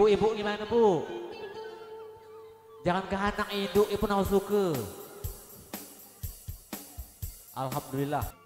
Ibu-ibu gimana bu? Jangan ke anak induk ibu nausuke. Alhamdulillah.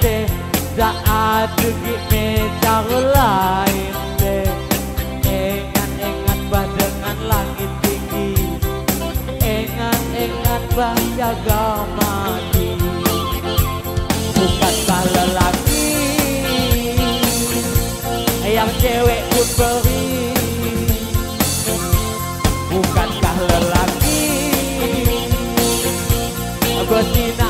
te Da adugi me lain te. Engan-engan badengan langit tinggi. Engan-engan bahjaga mati. Bukan salah lagi Yang cewek pun beri. Bukankah lelaki Betina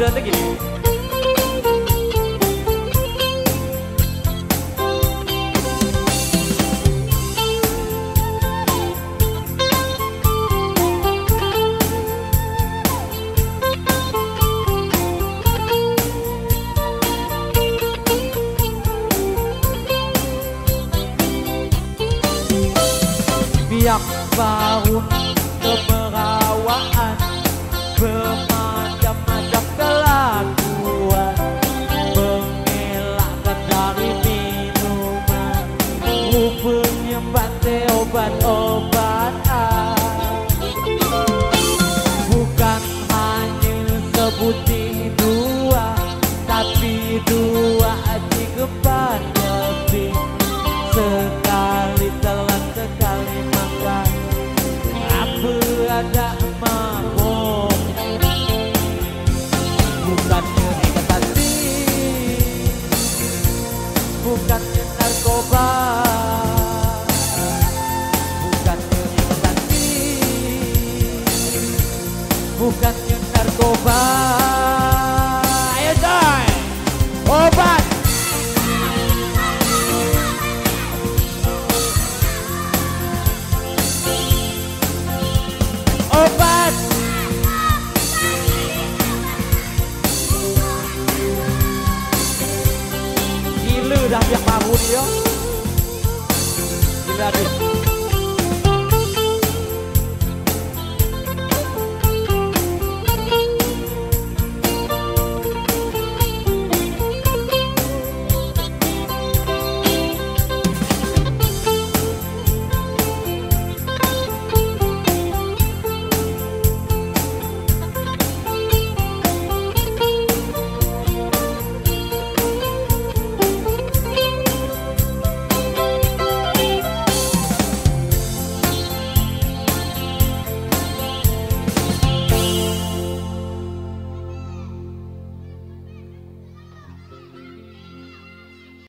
udah lagi penyembate obat-obatan. Bukan hanya seputih dua Tapi dua